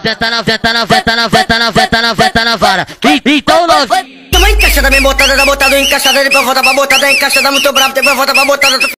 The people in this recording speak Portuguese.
Veta na veta na veta na veta na veta na veta na vara. Então nove. Toma encaixada, bem botada, da botada, encaixada, depois volta pra botada, encaixada, muito bravo, depois volta pra botada.